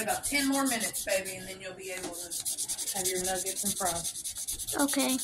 About ten more minutes, baby, and then you'll be able to have your nuggets and fries. Okay.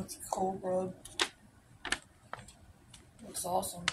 That's cold rub. Looks awesome.